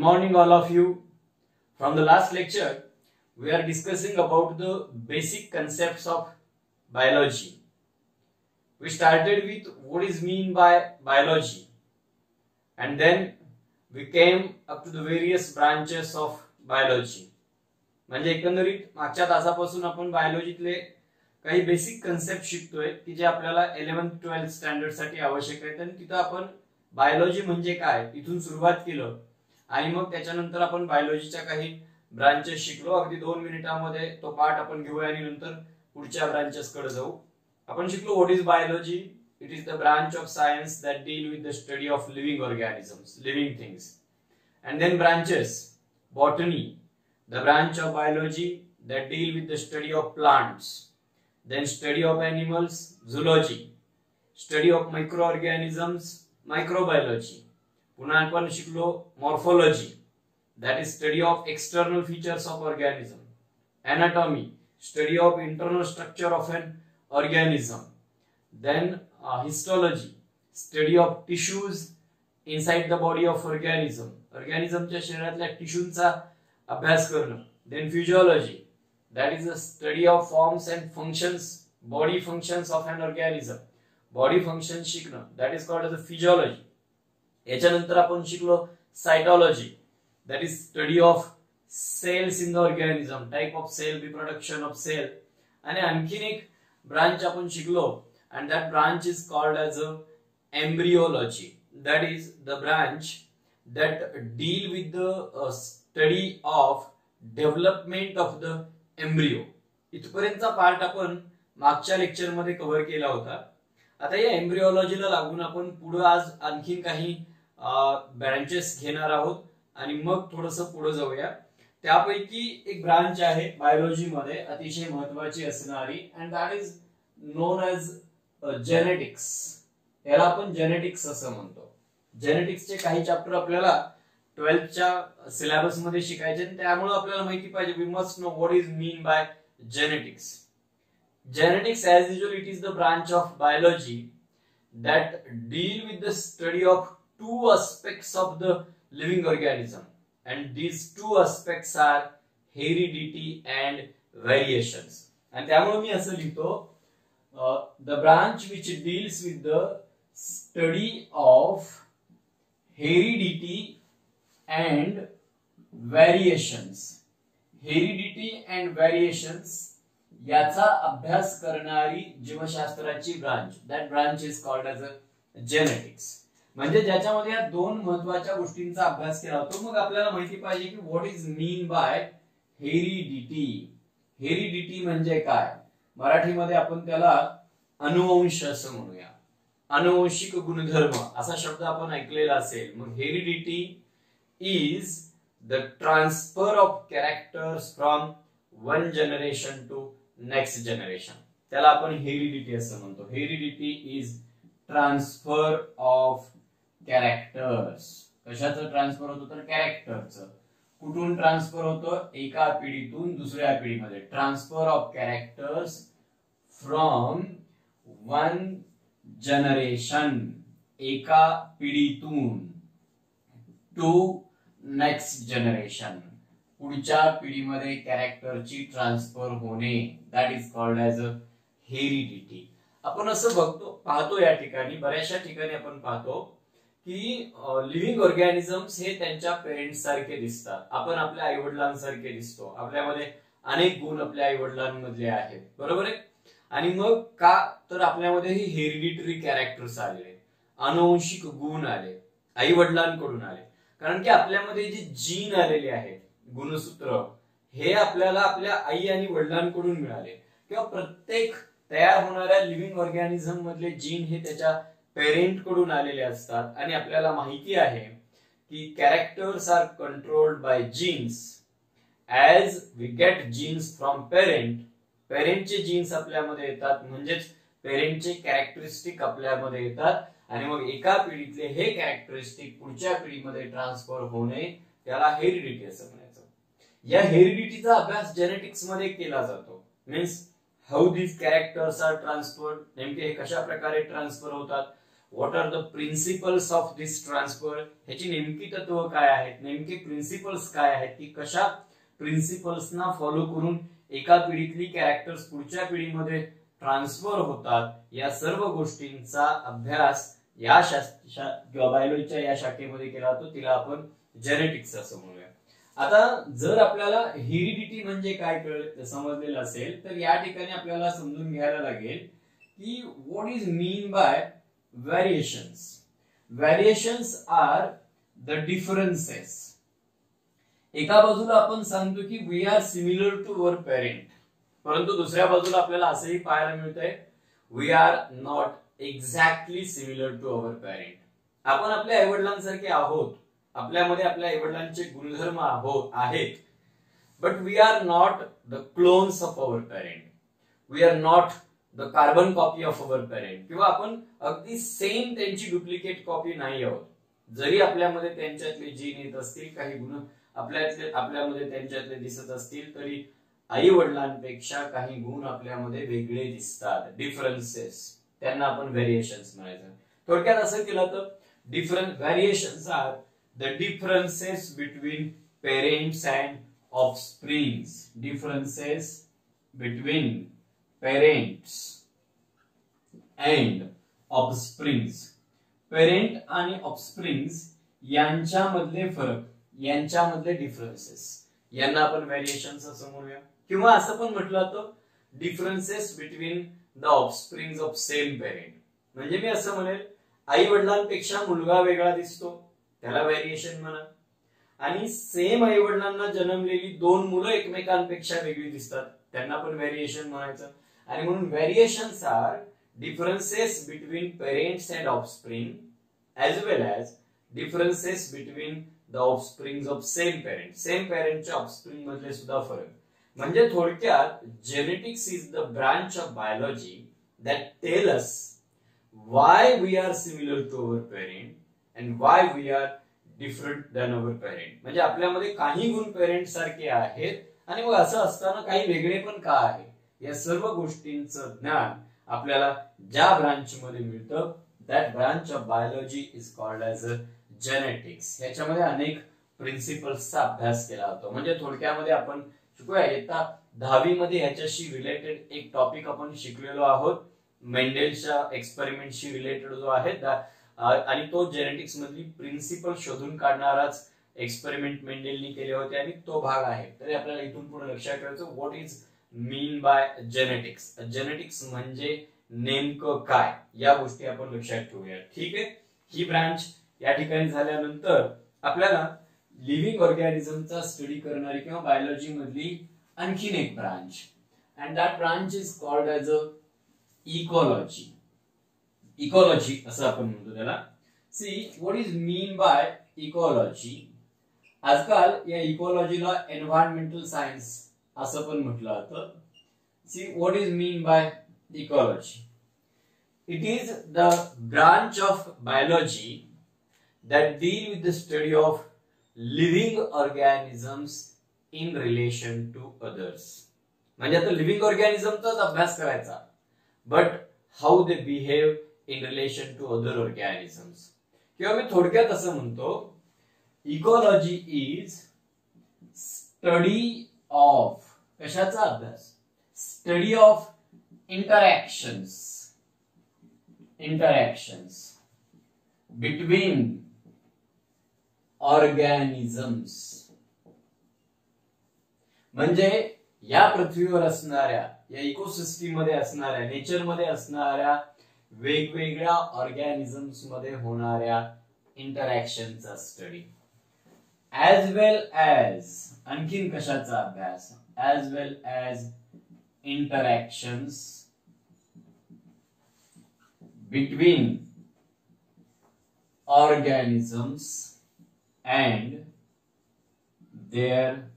morning all of you. From the last lecture, we are discussing about the basic concepts of biology. We started with what is mean by biology and then we came up to the various branches of biology. म्हणजे एकंदरीत मागच्या तासापासून आपण बायोलॉजीतले काही basic concept शिकतोय की जे आपल्याला इलेव्हन्थ ट्वेल्थ स्टँडर्डसाठी आवश्यक आहेत आणि तिथं आपण बायोलॉजी म्हणजे काय इथून सुरुवात केलं आणि मग त्याच्यानंतर आपण बायोलॉजीच्या काही ब्रांचेस शिकलो. अगदी दोन मिनिटांमध्ये तो पाठ आपण घेऊया आणि नंतर पुढच्या ब्रांचेस कडे जाऊ. आपण शिकलो what is biology it is the branch of science that deal with the study of living organisms living things and then branches botany the branch of biology that deal with the study of plants then study of of zoology study of micro organisms microbiology पुन्हा आपण शिकलो morphology that is study of external features of organism anatomy study of internal structure of an organism then uh, histology study of tissues inside the body of organism organismच्या शरीरातल्या टिश्यूंचा अभ्यास करणं then physiology that is the study of forms and functions body functions of an organism body functions शिकणं that is called as a physiology याच्यानंतर आपण शिकलो psychology that is study of cells in the organism type of cell reproduction of cell आणि आणखीन एक branch आपण शिकलो and that branch is called as a embryology that is the branch that deal with the study of development of the embryo इथपर्यंतचा part आपण मागच्या लेक्चरमध्ये cover केला होता. आता या एम्ब्रिओलॉजीला लागून आपण पुढं आज आणखीन काही ब्रांचेस घेणार आहोत. आणि मग थोडस पुढे जाऊया. त्यापैकी एक ब्रांच आहे बायोलॉजीमध्ये अतिशय महत्वाची असणारी and that is known as genetics याला आपण जेनेटिक्स असं म्हणतो. जेनेटिक्सचे काही चॅप्टर आपल्याला ट्वेल्थच्या सिलेबसमध्ये शिकायचे त्यामुळे आपल्याला माहिती पाहिजे. We must know what is mean by genetics genetics as usual it is the branch of biology that deal with the study of two aspects of the living organism and these two aspects are heredity and variations आणि त्यामुळे मी असं लिहितो the branch which deals with the study of heredity and variations heredity and variations याचा अभ्यास करणारी जीवशास्त्राची branch that branch is called as a genetics म्हणजे ज्याच्यामध्ये या दोन महत्त्वाच्या गोष्टींचा अभ्यास केला होतो मग आपल्याला माहिती पाहिजे की what is mean by heredity heredity म्हणजे काय? मराठीमध्ये आपण त्याला अनुवंश असं म्हणूया. अनुवंशिक गुणधर्म असा शब्द आपण ऐकलेला असेल. मग heredity is the transfer of characters from one generation to next generation त्याला आपण हेरिडिटी असं म्हणतो. Heredity is transfer of characters. कशाचं ट्रान्सफर होतं तर कॅरेक्टरचं. कुठून ट्रान्सफर होतं? एका पिढीतून दुसऱ्या पिढीमध्ये. Transfer of characters from one generation एका पिढीतून टू नेक्स्ट जनरेशन पुढच्या पिढीमध्ये कॅरेक्टरची ट्रान्सफर होणे. That is called as a heredity आपण असं बघतो पाहतो या ठिकाणी. बऱ्याचशा ठिकाणी आपण पाहतो की लिव्हिंग ऑर्गॅनिझम्स हे त्यांच्या पेरेंट्स सारखे दिसतात. आपण आपल्या आई वडिलांसारखे दिसतो. आपल्यामध्ये अनेक गुण आपल्या आई वडिलांमधले आहेत. बरोबर आहे? आणि मग का तर आपल्यामध्ये हे हेरिडिटरी कॅरेक्टर्स आले. अनुवंशिक गुण आले. आई वडिलांकडून आले. कारण की आपल्यामध्ये जे जीन आलेले आहेत गुणसूत्र हे आपल्याला आपल्या आई आणि वडिलांकडून मिळाले. किंवा प्रत्येक तयार होणाऱ्या लिव्हिंग ऑर्गॅनिझम मधले जीन हे त्याच्या पेरेंटकडून आलेले असतात आणि आपल्याला माहिती आहे की characters are controlled by genes as we get genes from parent पेरेंटचे genes आपल्यामध्ये येतात म्हणजेच पेरेंटचे कॅरेक्टरिस्टिक आपल्यामध्ये येतात. आणि मग एका पिढीतले हे कॅरेक्टरिस्टिक पुढच्या पिढीमध्ये ट्रान्सफर होणे त्याला हेरिडिटी असं म्हणायचं. या हेरिडिटीचा अभ्यास जेनेटिक्समध्ये केला जातो. Means how these characters are transfer नेमके हे कशा प्रकारे ट्रान्सफर होतात? What are the principles of this transfer ह्याची नेमकी तत्व काय आहेत? नेमकी प्रिन्सिपल्स काय आहेत? की कशा प्रिन्सिपल्सना फॉलो करून एका पिढीतली कॅरेक्टर्स पुढच्या पिढीमध्ये ट्रान्सफर होतात? या सर्व गोष्टींचा अभ्यास या किंवा बायोलॉजीच्या या शाखेमध्ये केला जातो. तिला आपण जेनेटिक्स असं म्हणूया. आता जर आपल्याला हिरिडिटी म्हणजे काय समजलेलं असेल तर या ठिकाणी आपल्याला समजून घ्यायला लागेल की what is mean by variations. Variations are the differences एका बाजूला आपण सांगतो की we are similar to our parent परंतु दुसऱ्या बाजूला आपल्याला असंही पाहायला मिळतंय we are not exactly similar to our parent आपण आपल्या आईवडिलांसारखे आहोत. आपल्यामध्ये आपल्या आईवडिलांचे गुणधर्म आहोत आहेत. But we are not the clones of our parent we are not the carbon copy of our parent किंवा आपण अगदी सेम त्यांची डुप्लिकेट कॉपी नाही आहोत. जरी आपल्यामध्ये त्यांच्यातले जीन येत असतील काही गुण आपल्यातले आपल्यामध्ये त्यांच्यातले दिसत असतील तरी आई वडिलांपेक्षा काही गुण आपल्यामध्ये वेगळे दिसतात. डिफरन्सेस त्यांना आपण व्हेरिएशन्स म्हणायचं. थोडक्यात असं केलं तर different variations are the differences between parents and offsprings differences between parents. And offsprings parent आणि ऑफस्प्रिंग्स यांच्यामधले फरक यांच्यामधले डिफरन्सेस यांना आपण व्हॅरिएशन असं म्हणूया. किंवा असं पण म्हटलं तर differences between the offsprings of same parent म्हणजे मी असं म्हणेल आई वडिलांपेक्षा मुलगा वेगळा दिसतो त्याला व्हॅरिएशन म्हणा. आणि सेम आई वडिलांना जन्मलेली दोन मुलं एकमेकांपेक्षा वेगळी दिसतात त्यांना पण व्हॅरिएशन म्हणायचं. आणि म्हणून variation are differences between parents and offspring as well as differences between the offspring of same parent same पेरेंटच्या offspring मधले सुद्धा फरक. म्हणजे थोडक्यात genetics is the branch of biology that tells us why we are similar to our parent and why we are different than our parent म्हणजे आपल्यामध्ये काही गुण parent सारखे आहेत आणि मग असं असताना काही वेगळे पण का आहे या सर्व गोष्टींचं ज्ञान आपल्याला ज्या ब्रांच मध्ये मिळतं that branch of biology is called as a genetics याच्यामध्ये अनेक प्रिन्सिपल्सचा अभ्यास केला जातो म्हणजे थोडक्यामध्ये आपण शिकूया. येता दहावी मध्ये ह्याच्याशी रिलेटेड एक टॉपिक आपण शिकलेलो आहोत. मेंडेलच्या एक्सपेरिमेंटशी रिलेटेड जो आहे आणि तो जेनेटिक्स मधली प्रिन्सिपल शोधून काढणाराच एक्सपेरिमेंट मेंडेलनी केले होते. आणि तो भाग आहे. तरी आपल्याला इथून पुढे लक्षात ठेवायचं what is mean by genetics genetics म्हणजे नेमकं काय? या गोष्टी आपण लक्षात ठेवूया. ठीक आहे? ही ब्रांच या ठिकाणी झाल्यानंतर आपल्याला लिव्हिंग ऑर्गॅनिझमचा स्टडी करणारी किंवा बायोलॉजी मधली आणखीन एक branch and that branch is called as a ecology ecology असं आपण म्हणतो त्याला. See what is mean by ecology आजकाल या इकॉलॉजीला एन्व्हायरमेंटल सायन्स असं पण म्हटलं जातं. See what is mean by ecology it is the branch of biology that deal with the study of living organisms in relation to others म्हणजे आता living ऑर्गॅनिझमचाच अभ्यास करायचा. But how they behave in relation to other organisms किंवा मी थोडक्यात असं म्हणतो इकॉलॉजी इज स्टडी ऑफ कशाचा अभ्यास? Study of interactions interactions between organisms म्हणजे या पृथ्वीवर असणाऱ्या या इकोसिस्टीममध्ये असणाऱ्या नेचरमध्ये असणाऱ्या वेगवेगळ्या ऑर्गॅनिझम्समध्ये होणाऱ्या इंटरॅक्शनचा स्टडी ऍज वेल ऍज आणखीन कशाचा अभ्यास? As well as interactions between organisms and their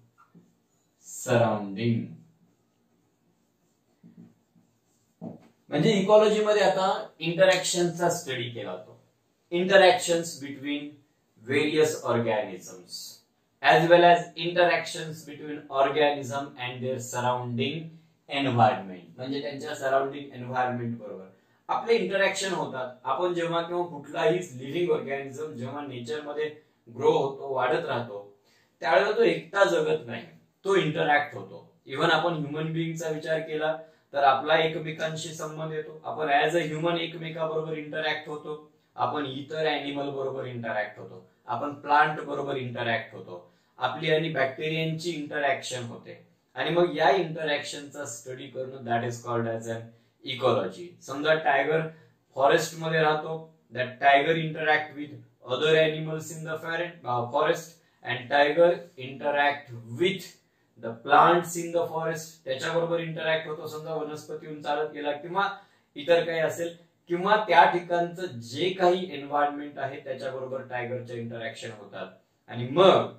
surrounding. म्हणजे इकॉलॉजी मध्ये आता इंटरॅक्शनचा स्टडी केला जातो interactions between various organisms as well as interactions between organism and their surrounding environment. म्हणजे त्यांच्या सराउंडिंग एन्व्हायरमेंट बरोबर. आपले इंटरॅक्शन होतात. आपण जेव्हा किंवा कुठलाही लिव्हिंग ऑर्गॅनिझम जेव्हा नेचरमध्ये ग्रो होतो वाढत राहतो त्यावेळेला तो एकटा जगत नाही. तो इंटरॅक्ट होतो. इव्हन आपण ह्युमन बिईंगचा विचार केला तर आपला एकमेकांशी संबंध येतो. आपण ऍज अ ह्युमन एकमेकाबरोबर इंटरॅक्ट होतो. आपण इतर अॅनिमल बरोबर इंटरॅक्ट होतो. आपण प्लांट बरोबर इंटरॅक्ट होतो. आपली आणि बॅक्टेरियांची इंटरॅक्शन होते. आणि मग या इंटरॅक्शनचा स्टडी करणं that is called as an ecology समजा टायगर फॉरेस्टमध्ये राहतो that tiger interact with other animals in the forest and tiger interact with the plants in the forest त्याच्याबरोबर इंटरॅक्ट होतो समजा वनस्पती चालत गेला किंवा इतर काही असेल किंवा त्या ठिकाणचं जे काही एन्व्हायरमेंट आहे त्याच्याबरोबर टायगरच्या इंटरॅक्शन होतात. आणि मग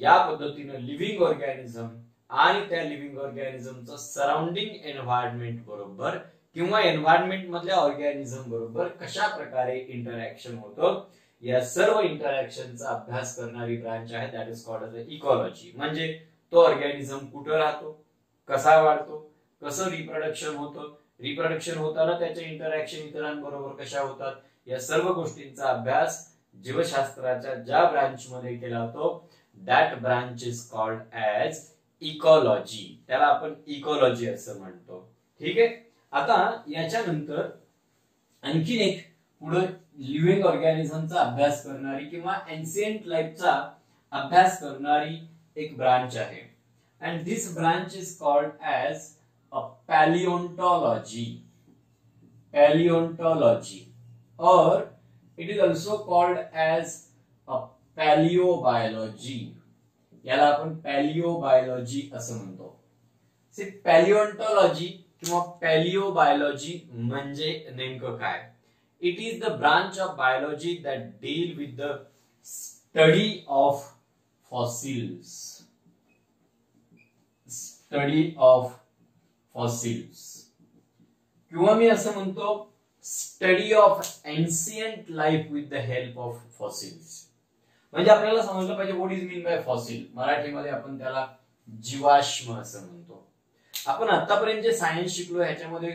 या पद्धतीनं लिव्हिंग ऑर्गॅनिझम आणि त्या लिव्हिंग ऑर्गॅनिझमचं सराउंडिंग एन्व्हायरमेंट बरोबर किंवा एन्व्हायरमेंट मधल्या ऑर्गॅनिझम बरोबर कशा प्रकारे इंटरॅक्शन होतं या सर्व इंटरॅक्शनचा अभ्यास करणारी ब्रांच आहे दॅट इज कॉल्ड इकॉलॉजी म्हणजे तो ऑर्गॅनिझम कुठं राहतो कसा वाढतो कसं रिप्रोडक्शन होतं रिप्रोडक्शन होताना त्याचे इंटरॅक्शन इतरांबरोबर कशा होतात या सर्व गोष्टींचा अभ्यास जीवशास्त्राच्या ज्या ब्रांचमध्ये केला जातो that branch is called as ecology त्याला आपण इकॉलॉजी असं म्हणतो. ठीक आहे? आता याच्यानंतर आणखीन एक पुढे लिव्हिंग ऑर्गॅनिझमचा अभ्यास करणारी किंवा एन्सियंट लाईफचा अभ्यास करणारी एक ब्रांच आहे. And this branch is called as a paleontology paleontology or it is also called as paleobiology. याला आपण पॅलिओबायोलॉजी असं म्हणतो. पॅलिओन्टॉलॉजी किंवा पॅलिओबायोलॉजी म्हणजे नेमकं काय? It is the branch of biology that deal with the study of fossils study of fossils किंवा मी असं म्हणतो study of ancient life with the help of fossils म्हणजे आपल्याला समजलं पाहिजे what is mean by fossil मराठीमध्ये आपण त्याला जीवाश्म असं म्हणतो. आपण आतापर्यंत जे सायन्स शिकलो ह्याच्यामध्ये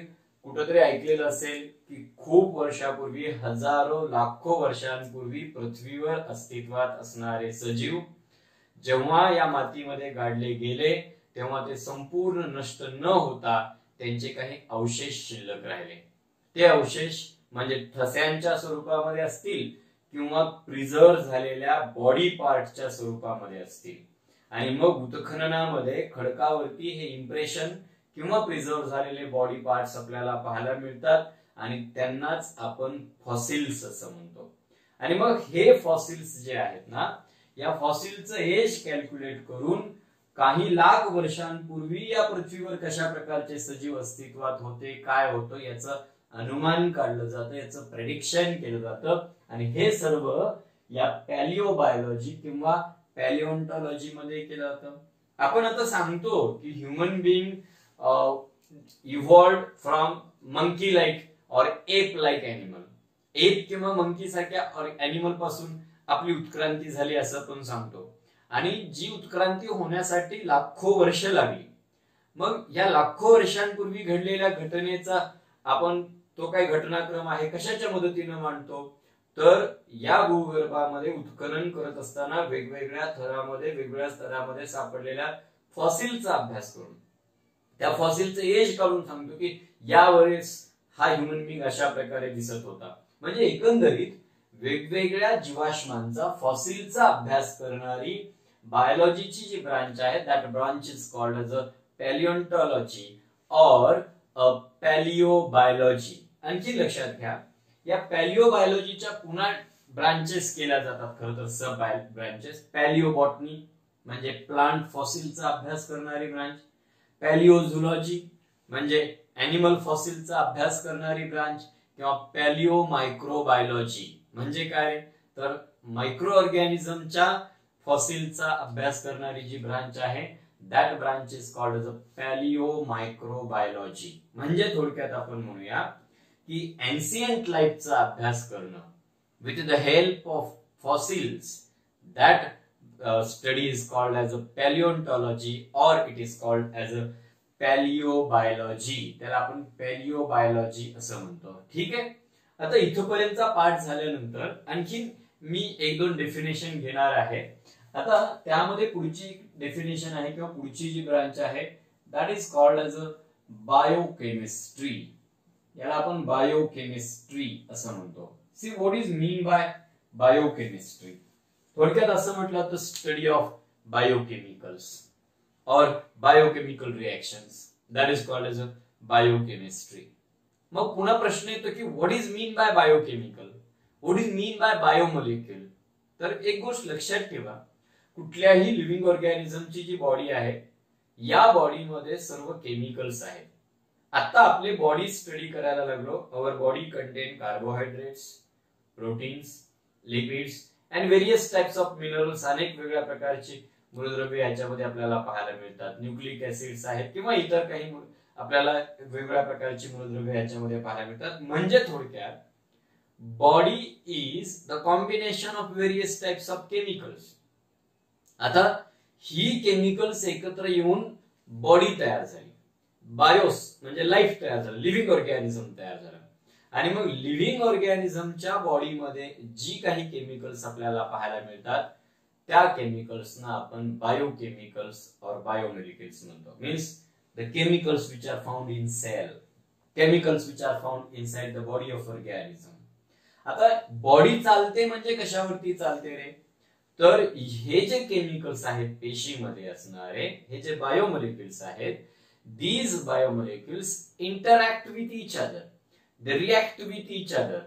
कुठंतरी ऐकलेलं असेल की खूप वर्षापूर्वी हजारो लाखो वर्षांपूर्वी पृथ्वीवर अस्तित्वात असणारे सजीव जेव्हा या मातीमध्ये गाडले गेले तेव्हा ते संपूर्ण नष्ट न होता त्यांचे काही अवशेष शिल्लक राहिले. ते अवशेष म्हणजे ठस्यांच्या स्वरूपामध्ये असतील किंवा प्रिझर्व झालेल्या बॉडी पार्टच्या स्वरूपामध्ये असतील. आणि मग उत्खननामध्ये खडकावरती हे इम्प्रेशन किंवा प्रिझर्व झालेले बॉडी पार्ट्स आपल्याला पाहायला मिळतात आणि त्यांनाच आपण फॉसिल्स असं म्हणतो. आणि मग हे फॉसिल्स जे आहेत ना या फॉसिलचं एज कॅल्क्युलेट करून काही लाख वर्षांपूर्वी या पृथ्वीवर कशा प्रकारचे सजीव अस्तित्वात होते काय होतं याचं अनुमान काढलं जातं याचं प्रेडिक्शन केलं जातं. आणि हे सर्व या पॅलिओबायोलॉजी किंवा पॅलिओन्टॉलॉजी मध्ये केलं जातं. आपण आता सांगतो की human being evolved from monkey like or ape like animal ape किंवा मंकी सारख्या अॅनिमलपासून आपली उत्क्रांती झाली असं आपण सांगतो. आणि जी उत्क्रांती होण्यासाठी लाखो वर्ष लागली. मग या लाखो वर्षांपूर्वी घडलेल्या घटनेचा आपण तो काय घटनाक्रम आहे कशाच्या मदतीनं मांडतो? तर या भूगर्भामध्ये उत्खनन करत असताना वेगवेगळ्या थरामध्ये वेगवेगळ्या स्तरामध्ये सापडलेल्या फॉसिलचा अभ्यास करून. त्या फॉसिलचं एज काढून सांगतो की यावेळेस हा ह्युमन बिंग अशा प्रकारे दिसत होता. म्हणजे एकंदरीत वेगवेगळ्या जीवाश्मांचा फॉसिलचा अभ्यास करणारी बायोलॉजीची जी ब्रांच आहे that branch is called as a paleontology or paleobiology आणखी लक्षात घ्या या पॅलिओबायोलॉजीच्या पुन्हा ब्रांचेस केल्या जातात खरं तर सब ब्रांचेस पॅलिओबॉटनी म्हणजे प्लांट फॉसिलचा अभ्यास करणारी ब्रांच पॅलिओझुलॉजी म्हणजे अॅनिमल फॉसिलचा अभ्यास करणारी ब्रांच किंवा पॅलिओ मायक्रोबायोलॉजी म्हणजे काय तर मायक्रो ऑर्गॅनिझमच्या फॉसिलचा अभ्यास करणारी जी ब्रांच आहे that branch is called a paleo microbiology म्हणजे थोडक्यात आपण म्हणूया की एन्सियंट लाईफचा अभ्यास करणं. With the help of fossils that study is called as a paleontology or it is called as a paleobiology त्याला आपण पॅलिओबायोलॉजी असं म्हणतो. ठीक आहे? आता इथपर्यंतचा पाठ झाल्यानंतर आणखी मी एक दोन डेफिनेशन घेणार आहे. आता त्यामध्ये पुढची डेफिनेशन आहे किंवा पुढची जी ब्रांच आहे that is called as a biochemistry याला आपण बायोकेमिस्ट्री असं म्हणतो. See what is mean by biochemistry थोडक्यात असं म्हटलं तर study of biochemicals or biochemical reactions that is called as a biochemistry मग पुन्हा प्रश्न येतो की what is mean by biochemical what is mean by biomolecule तर एक गोष्ट लक्षात ठेवा. कुठल्याही लिव्हिंग ऑर्गॅनिझमची जी बॉडी आहे या बॉडीमध्ये सर्व केमिकल्स आहेत. आता आपली बॉडी स्टडी करायला लागलो. Our body contain carbohydrates proteins lipids and various types of minerals अनेक वेगळ्या प्रकारची मूलद्रव्य याच्यामध्ये आपल्याला पाहायला मिळतात. न्यूक्लिक ऍसिड्स आहेत किंवा इतर काही आपल्याला वेगवेगळ्या प्रकारची मूलद्रव्य याच्यामध्ये पाहायला मिळतात. म्हणजे थोडक्यात body is the combination of various types of chemicals आता ही केमिकल्स एकत्र येऊन बॉडी तयार झाली. बायोस म्हणजे लाईफ तयार झालं. लिव्हिंग ऑर्गॅनिझम तयार झालं. आणि मग लिव्हिंग ऑर्गॅनिझमच्या बॉडीमध्ये जी काही केमिकल्स आपल्याला पाहायला मिळतात त्या केमिकल्सना आपण बायोकेमिकल्स और बायोमेडिकल्स म्हणतो. Means the chemicals which are found in cell chemicals which are found inside the body of organism आता बॉडी चालते म्हणजे कशावरती चालते रे? तर हे जे केमिकल्स आहेत पेशीमध्ये असणारे हे जे बायोमोलिक्युल्स आहेत these biomolecules interact with each other the react with each other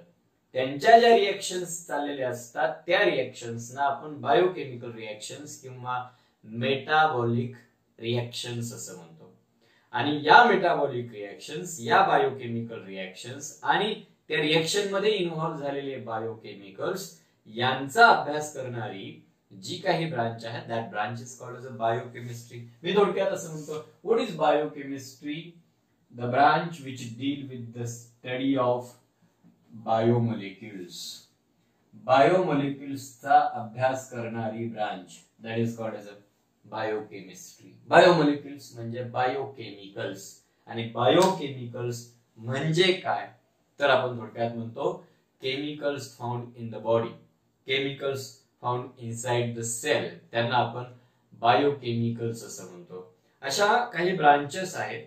त्यांच्या ज्या रिॲक्शन्स चाललेल्या असतात त्या रिॲक्शन्सना आपण बायोकेमिकल रिॲक्शन्स किंवा मेटाबॉलिक रिॲक्शन्स असं म्हणतो. आणि या मेटाबॉलिक रिॲक्शन्स या बायोकेमिकल रिॲक्शन्स आणि त्या रिॲक्शनमध्ये इन्व्हॉल्व्ह झालेले बायोकेमिकल्स यांचा अभ्यास करणारी जी काही ब्रांच आहे that branch is called as a biochemistry मी थोडक्यात असं म्हणतो what is biochemistry the branch which deal with the study of biomolecules बायोमोलिक्युल्सचा अभ्यास करणारी branch that is called as a biochemistry biomolecules म्हणजे बायोकेमिकल्स आणि बायोकेमिकल्स म्हणजे काय? तर आपण थोडक्यात म्हणतो chemicals found in the body chemicals found inside the cell त्यांना आपण बायोकेमिकल्स असं म्हणतो. अशा काही ब्रांचेस आहेत.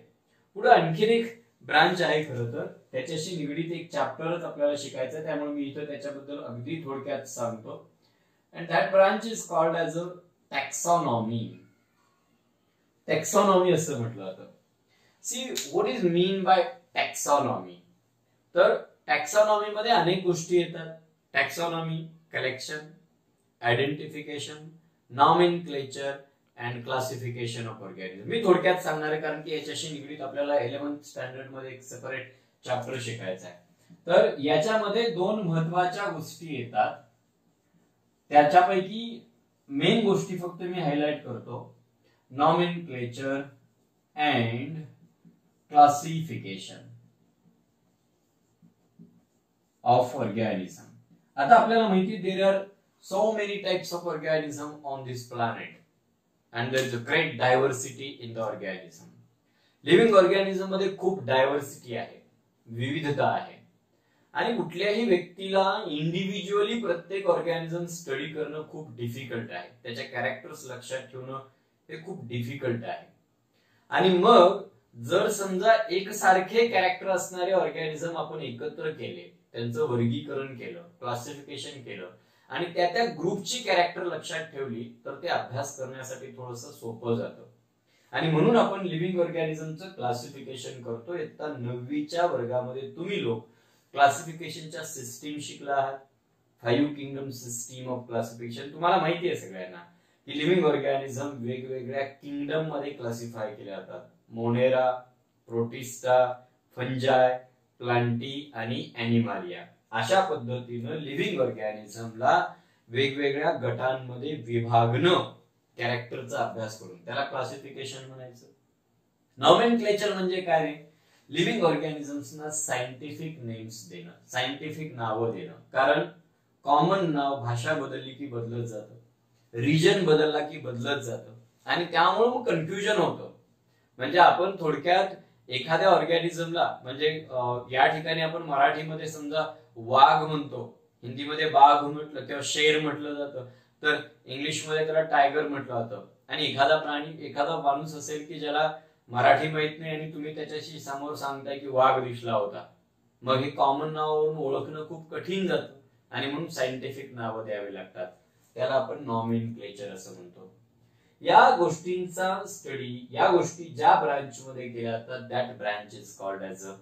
पुढे आणखीन एक ब्रांच आहे खरं तर. त्याच्याशी निगडीत एक चॅप्टरच आपल्याला शिकायचं त्यामुळे मी इथं त्याच्याबद्दल अगदी थोडक्यात सांगतो. And that branch is called as a taxonomy taxonomy असं म्हटलं जातं. See what is mean by taxonomy तर टॅक्सॉनॉमी मध्ये अनेक गोष्टी येतात. Taxonomy collection identification nomenclature and classification of organism मी थोडक्यात सांगणार आहे कारण की याच्याशी निगडीत आपल्याला इलेव्हन्थ स्टँडर्डमध्ये एक सेपरेट चॅप्टर शिकायचा आहे तर याच्यामध्ये दोन महत्त्वाच्या गोष्टी येतात. त्याच्यापैकी मेन गोष्टी फक्त मी हायलाइट करतो. Nomenclature and classification of organism आता आपल्याला माहिती there are so many types of organism on this planet. And there is a great diversity in the organism living ऑर्गॅनिझममध्ये खूप डायव्हर्सिटी आहे. विविधता आहे. आणि कुठल्याही व्यक्तीला इंडिव्हिज्युअली प्रत्येक ऑर्गॅनिझम स्टडी करणं खूप डिफिकल्ट आहे. त्याच्या कॅरेक्टर्स लक्षात ठेवणं हे खूप डिफिकल्ट आहे. आणि मग जर समजा एकसारखे कॅरेक्टर असणारे ऑर्गॅनिझम आपण एकत्र केले त्यांचं वर्गीकरण केलं क्लासिफिकेशन केलं आणि त्या त्या ग्रुपची कॅरेक्टर लक्षात ठेवली तर ते अभ्यास करण्यासाठी थोडस सोपं जातं. आणि म्हणून आपण लिव्हिंग ऑर्गॅनिझमचं क्लासिफिकेशन करतो इयत्ता नववीच्या वर्गामध्ये तुम्ही लोक क्लासिफिकेशनच्या सिस्टीम शिकला आहात. Five kingdom system of classification तुम्हाला माहिती आहे सगळ्यांना की लिव्हिंग ऑर्गॅनिझम वेगवेगळ्या किंगडममध्ये क्लासिफाय केले जातात. मोनेरा प्रोटिस्टा फंजाय प्लांटी आणि अॅनिमालिया अशा पद्धतीनं लिव्हिंग ऑर्गॅनिझमला वेगवेगळ्या गटांमध्ये विभागणं कॅरेक्टरचा अभ्यास करून. त्याला क्लासिफिकेशन म्हणायचं. नॉमेन क्लेचर म्हणजे काय रे? लिव्हिंग ऑर्गॅनिझम्सना सायंटिफिक नेम्स देणं. सायंटिफिक नावं देणं. कारण कॉमन नाव भाषा बदलली की बदलत जातं. रिजन बदलला की बदलत जातं. आणि त्यामुळे मग कन्फ्युजन होतं. म्हणजे आपण थोडक्यात एखाद्या ऑर्गॅनिझमला म्हणजे या ठिकाणी आपण मराठीमध्ये समजा वाघ म्हणतो. हिंदीमध्ये बाघ म्हटलं किंवा शेर म्हटलं जातं. तर इंग्लिशमध्ये त्याला टायगर म्हटलं जातं. आणि एखादा प्राणी एखादा माणूस असेल की ज्याला मराठी माहीत नाही आणि तुम्ही त्याच्याशी समोर सांगताय की वाघ दिसला होता. मग हे कॉमन नावावरून ओळखणं खूप कठीण जातं. आणि म्हणून सायंटिफिक नावं द्यावी लागतात. त्याला आपण नॉमिन क्लेचर असं म्हणतो. या गोष्टींचा स्टडी या गोष्टी ज्या ब्रांच मध्ये केल्या जातात that branch is called as a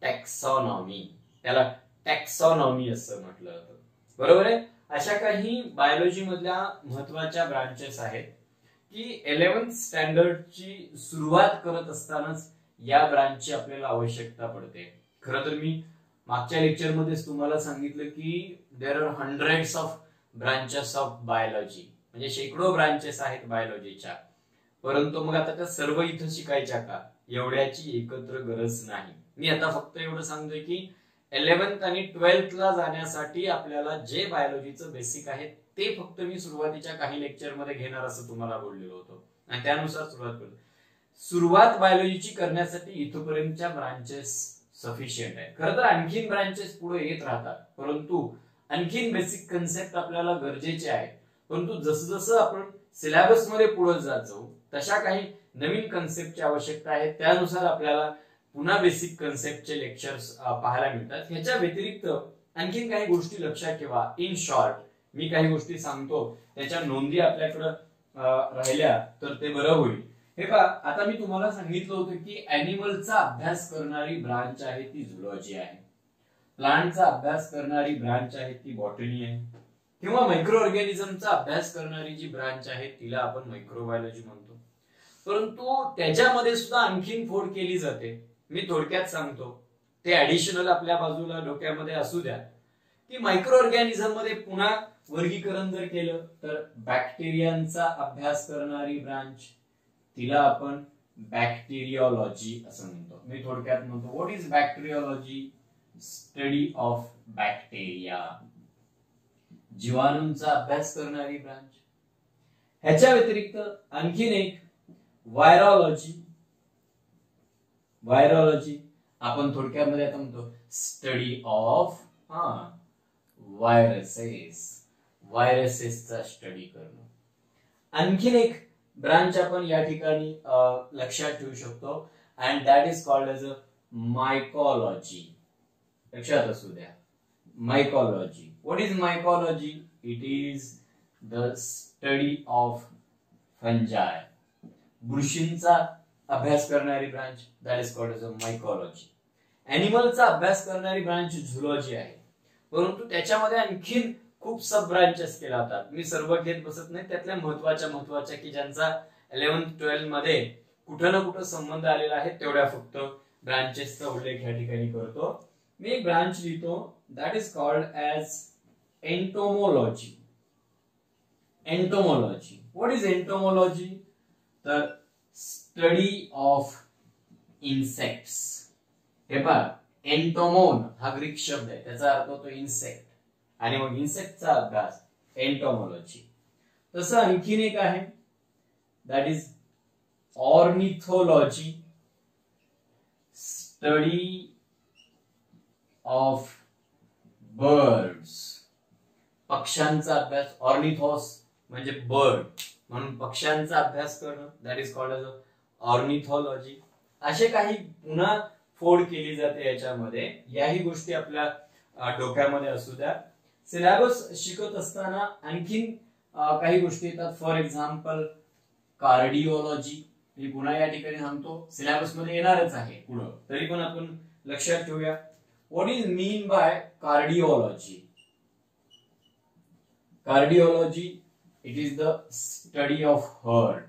taxonomy त्याला टॅक्सॉनॉमी असं म्हटलं जातं. बरोबर आहे? अशा काही बायोलॉजी मधल्या महत्त्वाच्या ब्रांचेस आहेत की इलेव्हन्थ स्टँडर्डची सुरुवात करत असतानाच या ब्रांचची आपल्याला आवश्यकता पडते. खरं तर मी मागच्या लेक्चरमध्येच तुम्हाला सांगितलं की there are hundreds of branches of biology म्हणजे शेकडो ब्रांचेस आहेत बायोलॉजीच्या परंतु मग आता त्या सर्व इथं शिकायच्या का? एवढ्याची एकत्र गरज नाही. मी आता फक्त एवढं सांगतोय की इलेव्हन्थ आणि ट्वेल्थला जाण्यासाठी आपल्याला जे बायोलॉजीचं बेसिक आहे ते फक्त मी सुरुवातीच्या काही लेक्चरमध्ये घेणार असं तुम्हाला बोललेलो होतो. आणि त्यानुसार सुरुवात करतो सुरुवात बायोलॉजीची करण्यासाठी इथपर्यंतच्या ब्रांचेस सफिशियंट आहे. खरं तर आणखीन ब्रांचेस पुढे येत राहतात. परंतु आणखीन बेसिक कन्सेप्ट आपल्याला गरजेचे आहेत. परंतु जसजसं आपण सिलेबसमध्ये पुढे जात जाऊ तशा काही नवीन कन्सेप्टची आवश्यकता आहे त्यानुसार आपल्याला पुन्हा बेसिक कन्सेप्टचे लेक्चर्स पाहायला मिळतात. ह्याच्या व्यतिरिक्त आणखीन काही गोष्टी लक्षात ठेवा. इन शॉर्ट मी काही गोष्टी सांगतो. त्याच्या नोंदी आपल्याकडं राहिल्या तर ते बरं होईल. हे पहा आता मी तुम्हाला सांगितलं होतं की अॅनिमलचा अभ्यास करणारी ब्रांच आहे ती झुलॉजी आहे. प्लांटचा अभ्यास करणारी ब्रांच आहे ती बॉटनी आहे. किंवा मायक्रो ऑर्गॅनिझमचा अभ्यास करणारी जी ब्रांच आहे तिला आपण मायक्रोबायोलॉजी म्हणतो. परंतु त्याच्यामध्ये सुद्धा आणखीन फोड केली जाते. मी थोडक्यात सांगतो. ते ऍडिशनल आपल्या बाजूला डोक्यामध्ये असू द्या. की मायक्रो ऑर्गॅनिझममध्ये पुन्हा वर्गीकरण जर केलं तर बॅक्टेरियांचा अभ्यास करणारी ब्रांच तिला आपण बॅक्टेरिओलॉजी असं म्हणतो. मी थोडक्यात म्हणतो what is bacteriology study of bacteria जीवाणूंचा अभ्यास करणारी ब्रांच ह्याच्या व्यतिरिक्त आणखीन एक व्हायरॉलॉजी व्हायरॉलॉजी आपण थोडक्यामध्ये आता म्हणतो स्टडी ऑफ हा व्हायरसेस व्हायरसेसचा स्टडी करणं. आणखीन एक ब्रांच आपण या ठिकाणी लक्षात ठेवू शकतो and that is called as a mycology लक्षात असू द्या. Mycology what is mycology it is the study of fungi बुरशींचा अभ्यास करणारी branch that is called a mycology अॅनिमलचा अभ्यास करणारी ब्रांच झुलॉजी आहे. परंतु त्याच्यामध्ये आणखीन खूप सब ब्रांचेस केल्या जातात. मी सर्व घेत बसत नाही. त्यातल्या महत्त्वाच्या महत्त्वाच्या की ज्यांचा इलेव्हन्थ ट्वेल्थमध्ये कुठं ना कुठं संबंध आलेला आहे तेवढ्या फक्त ब्रांचेसचा उल्लेख या ठिकाणी करतो. मी एक ब्रांच लिहितो. That is called as entomology entomology what is entomology तर स्टडी ऑफ इन्सेक्ट्स हे पहा एंटोमोन हा ग्रीक शब्द आहे. त्याचा अर्थ होतो इन्सेक्ट आणि मग इन्सेक्टचा अभ्यास एन्टोमोलॉजी तसं आणखीन एक आहे. That is ornithology study of birds पक्ष्यांचा अभ्यास ऑर्निथॉस म्हणजे बर्ड म्हणून पक्ष्यांचा अभ्यास करणं that is called as ornithology. असे काही पुन्हा फोड केली जाते याच्यामध्ये. याही गोष्टी आपल्या डोक्यामध्ये असू द्या. सिलॅबस शिकत असताना आणखीन काही गोष्टी येतात. फॉर एक्झाम्पल कार्डिओलॉजी मी पुन्हा या ठिकाणी सांगतो. सिलॅबसमध्ये येणारच आहे पुढं. तरी पण आपण लक्षात ठेवूया. What is mean by cardiology cardiology it is the study of heart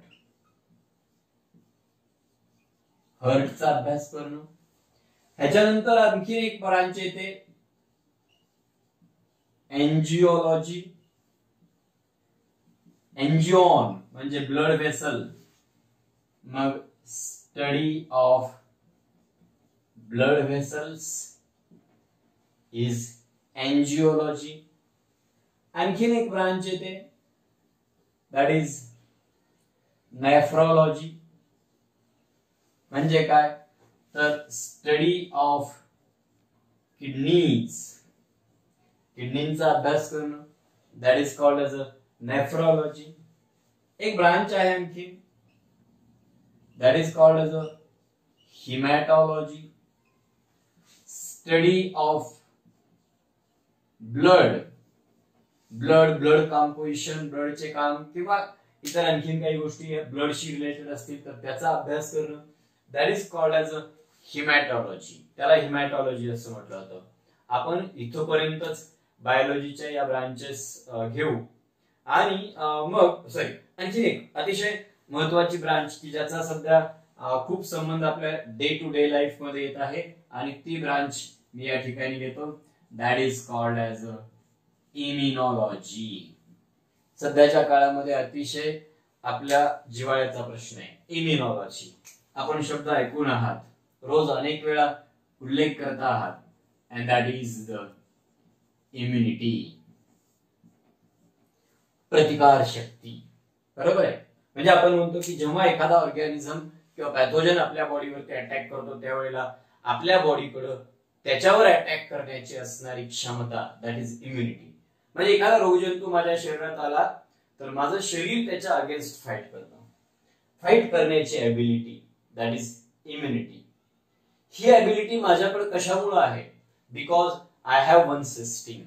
हर्टचा अभ्यास करणं. ह्याच्यानंतर आणखी एक ब्रांच येते. एनजिओलॉजी एनजिओन म्हणजे ब्लड वेसल मग study of blood vessels is angiology आणखीन एक ब्रांच येते. दॅट इज नेफ्रॉलॉजी म्हणजे काय? तर स्टडी ऑफ किडनीज किडनींचा अभ्यास करणं. That is called as a nephrology एक ब्रांच आहे आणखी. That is called as a haematology study of blood blood blood composition ब्लडचे काम किंवा इतर आणखीन काही गोष्टी ब्लडशी रिलेटेड असतील तर त्याचा अभ्यास करणं. That is called as a haematology त्याला हिमॅटॉलॉजी असं म्हटलं जातं. आपण इथपर्यंतच बायोलॉजीच्या या ब्रांचेस घेऊ. आणि मग सॉरी आणखी एक अतिशय महत्वाची ब्रांच की ज्याचा सध्या खूप संबंध आपल्या डे टू डे लाईफमध्ये येत आहे आणि ती ब्रांच मी या ठिकाणी घेतो. That is called as a immunology सध्याच्या काळामध्ये अतिशय आपल्या जिवाळ्याचा प्रश्न आहे. इम्युनॉलॉजी आपण शब्द ऐकून आहात. रोज अनेक वेळा उल्लेख करता आहात. And that is the immunity प्रतिकार शक्ती. बरोबर आहे? म्हणजे आपण म्हणतो की जेव्हा एखादा ऑर्गॅनिझम किंवा पॅथोजन आपल्या बॉडीवरती अटॅक करतो त्यावेळेला आपल्या बॉडीकडं त्याच्यावर अटॅक करण्याची असणारी क्षमता दॅट इज इम्युनिटी म्हणजे एखादा रोगजंतू माझ्या शरीरात आला तर माझं शरीर त्याच्या अगेन्स्ट फाईट करतं. फाईट करण्याची ॲबिलिटी दॅट इज इम्युनिटी ही ॲबिलिटी माझ्याकडे कशामुळे आहे? Because I have one system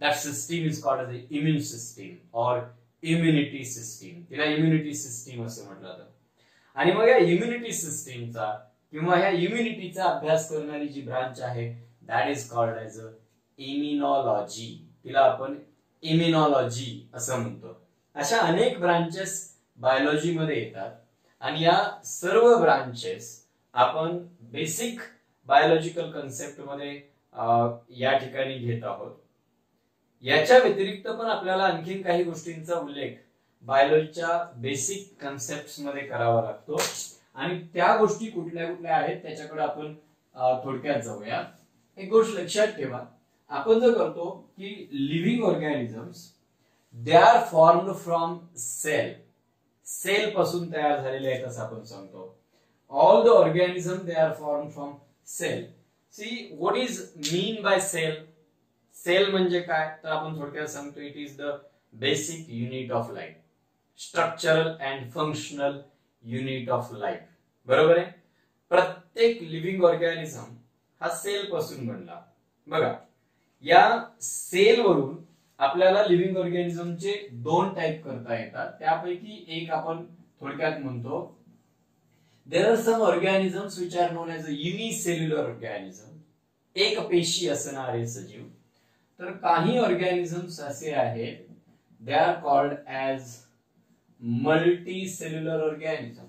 that system is called as immune system or immunity system तिला इम्युनिटी सिस्टीम असं म्हटलं जातं. आणि मग या इम्युनिटी सिस्टीमचा किंवा ह्या इम्युनिटीचा अभ्यास करणारी जी ब्रांच आहे that is called as a immunology तिला आपण इम्युनॉलॉजी असं म्हणतो. अशा अनेक ब्रांचेस बायोलॉजीमध्ये येतात. आणि या सर्व ब्रांचेस आपण बेसिक बायोलॉजिकल कन्सेप्टमध्ये या ठिकाणी घेत आहोत. याच्या व्यतिरिक्त पण आपल्याला आणखीन काही गोष्टींचा उल्लेख बायोलॉजीच्या बेसिक कन्सेप्टमध्ये करावा लागतो. आणि त्या गोष्टी कुठल्या कुठल्या आहेत त्याच्याकडे आपण थोडक्यात जाऊया. एक गोष्ट लक्षात ठेवा. आपण जर करतो की living organisms they are formed from cell cell पासून तयार झालेले आहेत असं आपण सांगतो. All the organism they are form from cell see what is mean by cell cell म्हणजे काय? तर आपण थोडक्यात सांगतो it is the basic unit of life structural and functional unit of life बरोबर आहे? प्रत्येक लिव्हिंग ऑर्गॅनिझम हा सेल पासून बनला. बघा या सेलवरून आपल्याला लिव्हिंग ऑर्गॅनिझमचे दोन टाईप करता येतात. त्यापैकी एक आपण थोडक्यात म्हणतो. There are some organisms which are known as a unicellular organism एक पेशी असणारे सजीव. तर काही ऑर्गॅनिझम्स असे आहेत. They are called as multi cellular organism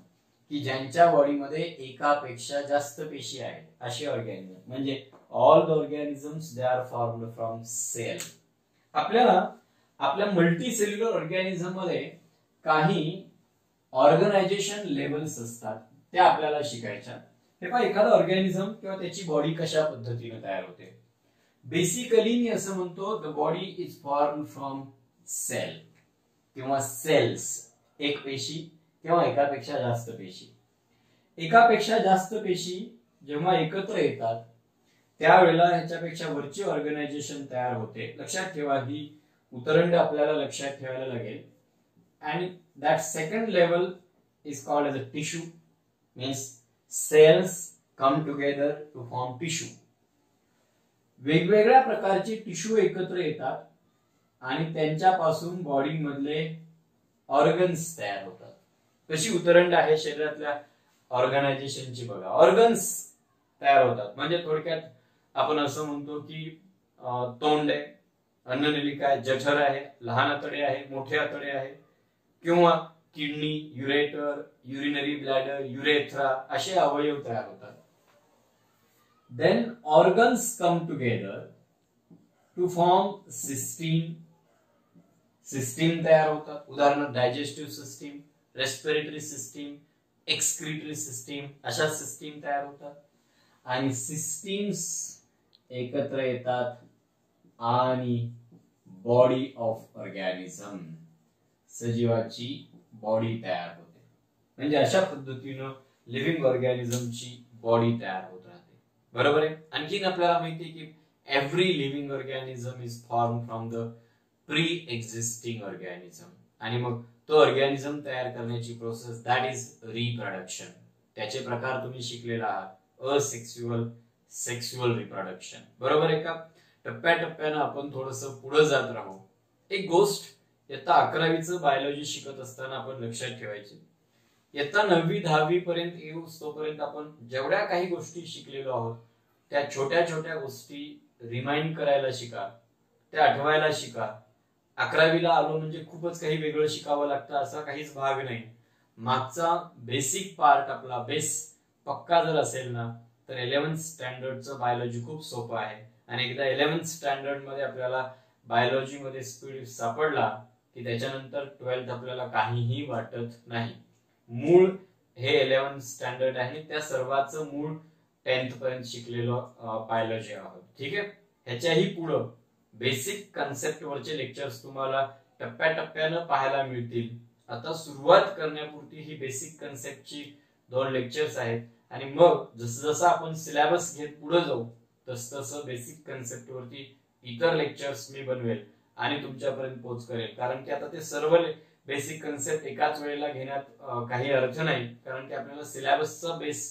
की ज्यांच्या बॉडीमध्ये एकापेक्षा जास्त पेशी आहेत. असे ऑर्गॅनिझम म्हणजे all the organisms they are form from cell आपल्याला आपल्या मल्टी सेल्युलर ऑर्गॅनिझममध्ये काही ऑर्गनायझेशन लेवल्स असतात त्या आपल्याला शिकायच्या. हे पहा एखादा ऑर्गॅनिझम किंवा त्याची बॉडी कशा पद्धतीने तयार होते. बेसिकली मी असं म्हणतो the body is form from cell किंवा सेल्स एक पेशी किंवा एकापेक्षा जास्त पेशी. एकापेक्षा जास्त पेशी जेव्हा एकत्र येतात त्यावेळेला ह्याच्यापेक्षा वरची ऑर्गनायझेशन तयार होते. लक्षात ठेवा ही उतरंड आपल्याला लक्षात ठेवायला लागेल. And that second level is called as a tissue means cells come together to form tissue वेगवेगळ्या प्रकारचे टिश्यू एकत्र येतात आणि त्यांच्यापासून बॉडी मधले ऑर्गन्स तयार होतात. कशी उतरंड आहे शरीरातल्या ऑर्गनायझेशनची बघा. ऑर्गन्स तयार होतात. म्हणजे थोडक्यात आपण असं म्हणतो की तोंड आहे अन्ननलिका आहे जठर आहे लहान आतडे आहे मोठे आतडे आहे किंवा kidney ureter urinary bladder urethra असे अवयव तयार होतात. Then organs come together to form system system तयार होतात. उदाहरणार्थ digestive system respiratory system excretory system अशा सिस्टीम तयार होतात. आणि सिस्टीम्स एकत्र येतात. आणि बॉडी ऑफ ऑर्गॅनिझम सजीवाची बॉडी तयार होते. म्हणजे अशा पद्धतीनं लिव्हिंग ऑर्गॅनिझमची बॉडी तयार होत राहते. बरोबर आहे? आणखीन आपल्याला माहिती आहे की every living organism is form from the pre existing organism आणि मग तो ऑर्गॅनिझम तयार करण्याची प्रोसेस दॅट इज रिप्रोडक्शन त्याचे प्रकार तुम्ही शिकलेला आहात. असेक्स्युअल सेक्स्युअल रिप्रोडक्शन बरोबर आहे का? टप्प्याटप्प्यानं आपण थोडस पुढे जात राहू. एक गोष्ट इयत्ता अकरावीचं बायोलॉजी शिकत असताना आपण लक्षात ठेवायची. इयत्ता नववी दहावी पर्यंत येऊ तोपर्यंत आपण जेवढ्या काही गोष्टी शिकलेलो आहोत त्या छोट्या छोट्या गोष्टी रिमाइंड करायला शिका त्या आठवायला शिका. अकरावीला आलो म्हणजे खूपच काही वेगळं शिकावं लागतं असा काहीच भाग नाही. मागचा बेसिक पार्ट आपला बेस पक्का जर असेल ना तर इलेव्हन्थ स्टँडर्डचं बायोलॉजी खूप सोपं आहे. आणि एकदा इलेव्हन्थ स्टँडर्डमध्ये आपल्याला बायोलॉजी मध्ये स्पीड सापडला की त्याच्यानंतर ट्वेल्थ आपल्याला काहीही वाटत नाही. मूळ हे इलेव्हन्थ स्टँडर्ड आहे. त्या सर्वांचं मूळ टेन्थ पर्यंत शिकलेलं बायोलॉजी आहोत. ठीक आहे? ह्याच्याही पुढं बेसिक कन्सेप्ट वरचे लेक्चर्स तुम्हाला टप्प्याटप्प्यानं पाहायला मिळतील. आता सुरुवात करण्यापुरती ही बेसिक कन्सेप्टची दोन लेक्चर्स आहेत. आणि मग जसं जसं आपण सिलेबस घेत पुढे जाऊ तस तसं बेसिक कन्सेप्ट वरती इतर लेक्चर्स मी बनवेल आणि तुमच्यापर्यंत पोहोच करेल. कारण की आता ते सर्व बेसिक कन्सेप्ट एकाच वेळेला घेण्यात काही अर्थ नाही. कारण की आपल्याला सिलेबसचा बेस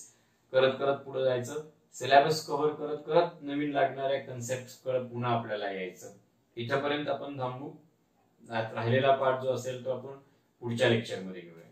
करत करत पुढे जायचं सिलेबस कव्हर करत करत नवीन लागणाऱ्या कन्सेप्ट कळत पुन्हा आपल्याला यायचं. इथपर्यंत आपण थांबू. राहिलेला पार्ट जो असेल तो आपण पुढच्या लेक्चरमध्ये घेऊया.